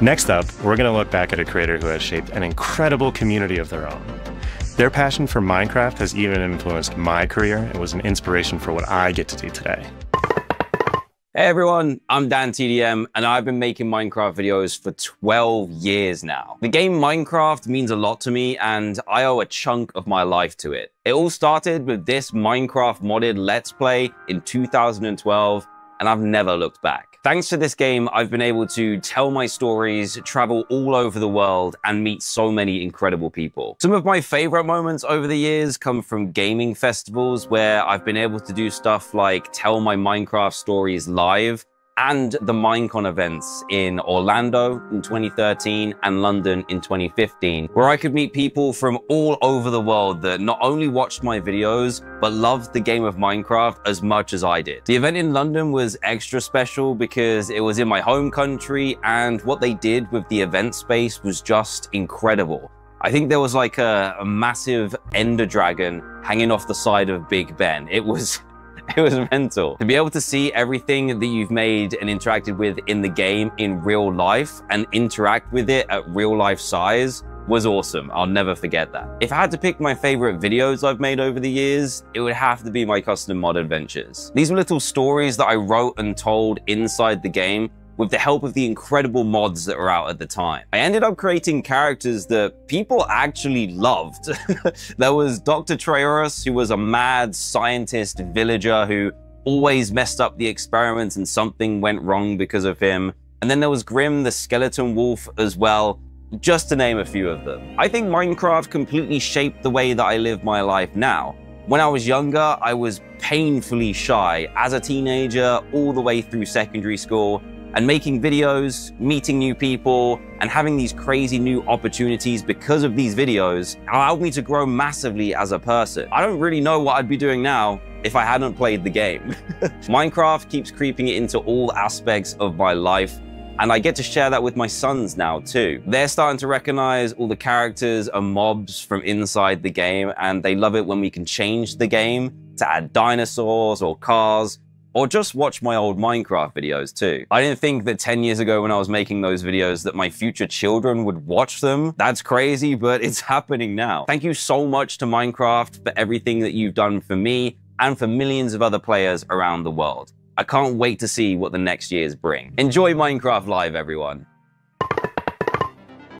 Next up, we're going to look back at a creator who has shaped an incredible community of their own. Their passion for Minecraft has even influenced my career and was an inspiration for what I get to do today. Hey everyone, I'm Dan TDM and I've been making Minecraft videos for 12 years now. The game Minecraft means a lot to me and I owe a chunk of my life to it. It all started with this Minecraft modded Let's Play in 2012 and I've never looked back. Thanks to this game, I've been able to tell my stories, travel all over the world, and meet so many incredible people. Some of my favorite moments over the years come from gaming festivals where I've been able to do stuff like tell my Minecraft stories live and the Minecon events in Orlando in 2013 and London in 2015, where I could meet people from all over the world that not only watched my videos, but loved the game of Minecraft as much as I did. The event in London was extra special because it was in my home country and what they did with the event space was just incredible. I think there was like a, a massive ender dragon hanging off the side of Big Ben. It was It was mental. To be able to see everything that you've made and interacted with in the game in real life and interact with it at real life size was awesome. I'll never forget that. If I had to pick my favorite videos I've made over the years, it would have to be my custom mod adventures. These were little stories that I wrote and told inside the game with the help of the incredible mods that were out at the time. I ended up creating characters that people actually loved. there was Dr. Trayaurus, who was a mad scientist villager who always messed up the experiments and something went wrong because of him. And then there was Grim the skeleton wolf as well, just to name a few of them. I think Minecraft completely shaped the way that I live my life now. When I was younger, I was painfully shy as a teenager all the way through secondary school and making videos, meeting new people, and having these crazy new opportunities because of these videos allowed me to grow massively as a person. I don't really know what I'd be doing now if I hadn't played the game. Minecraft keeps creeping into all aspects of my life, and I get to share that with my sons now too. They're starting to recognize all the characters and mobs from inside the game, and they love it when we can change the game to add dinosaurs or cars or just watch my old Minecraft videos too. I didn't think that 10 years ago when I was making those videos that my future children would watch them. That's crazy, but it's happening now. Thank you so much to Minecraft for everything that you've done for me and for millions of other players around the world. I can't wait to see what the next years bring. Enjoy Minecraft Live, everyone.